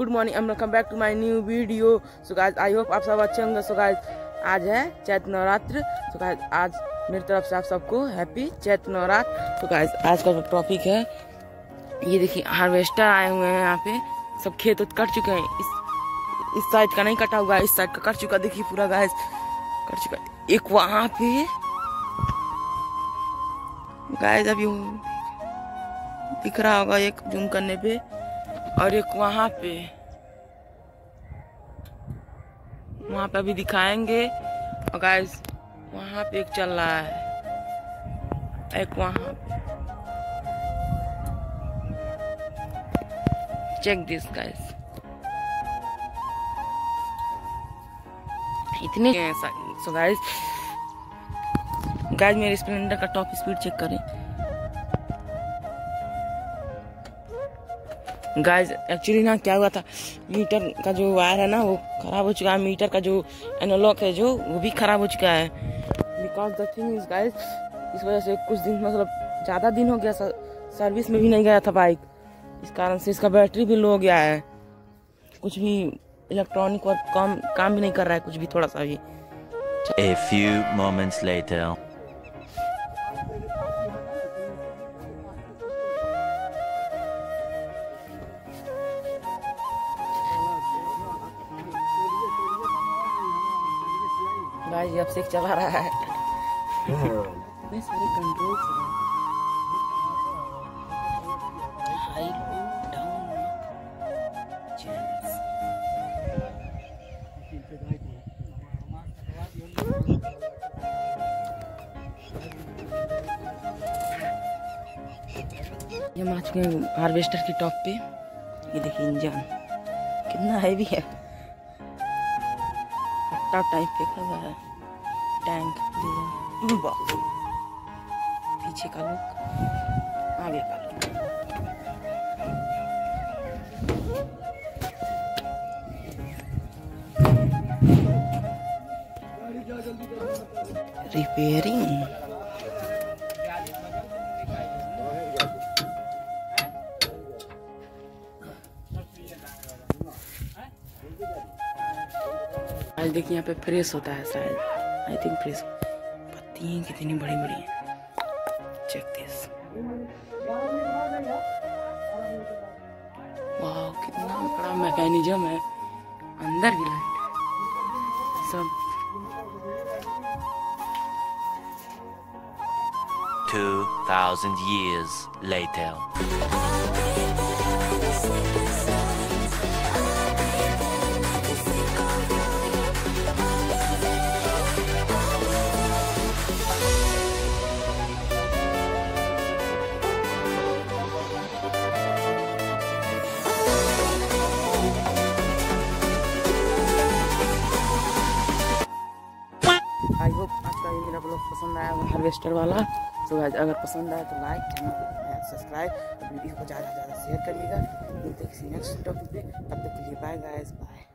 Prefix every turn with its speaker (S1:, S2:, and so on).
S1: Good morning um welcome back to my new video so guys I hope आप सब अच्छे होंगे। So guys आज है चैत नवरात्र। सो गाइस आज मेरी तरफ़ से आप सबको हैप्पी चैत नवरात्र। तो गाइस आज का जो टॉपिक है, ये देखिए हार्वेस्टर आए हुए हैं यहाँ पे। सब खेत उत कट चुके हैं। इस इस साइड का नहीं कटा हुआ इस साइड का कट चुका देखिए पूरा गाइस कट चुका एक वहाँ पे गाइस अभी दिख रहा होगा एक जूम करने पे। और एक वहाँ पे वहाँ पे अभी दिखाएँगे। और गाइस वहाँ पे एक चल रहा है। एक वहाँ पे। चेक दिस गाइस इतने सो गाइस गाइस मेरे स्प्लेंडर का टॉप स्पीड चेक करें। गाइस एक्चुअली ना क्या हुआ था? मीटर का जो वायर है ना, वो खराब हो चुका है। मीटर का जो एनालॉग है जो, वो भी खराब हो चुका है। Because the thing is guys इस वजह से कुछ दिन मतलब ज़्यादा दिन हो गया सर्विस में भी नहीं गया था बाइक इस कारण से इसका बैटरी भी लो हो गया है। कुछ भी इलेक्ट्रॉनिक और काम काम भी नहीं कर रहा है, कुछ भी थोड़ा सा भी।
S2: A few moments later.
S1: Guys अब से चला रहा है। मैं सारे कंट्रोल से हाई डाउन चेंज ये चुके हैं हार्वेस्टर की टॉप पे ये देखिए इंजन कितना हैवी है। टॉप टाइप फेंका हुआ है। टैंक बॉक्स पीछे का लुक आगे का लुक रिपेयरिंग आज देखिए यहाँ पे प्रेस होता है शायद। आई थिंक प्रेस पत्ती कितनी बड़ी बड़ी हैं। चेक दिस वाह कितना बड़ा मैकेनिज्म है। अंदर की लाइट सब।
S2: 2,000 years later.
S1: आई होप आज का ये मेरा ब्लॉग पसंद आया होगा हार्वेस्टर वाला। तो गाइस अगर पसंद आया तो लाइक चैनल सब्सक्राइब वीडियो को ज़्यादा से ज़्यादा शेयर करिएगा। मिलते किसी नेक्स्ट टॉपिक पे। तब तक के लिए बाय गाइस बाय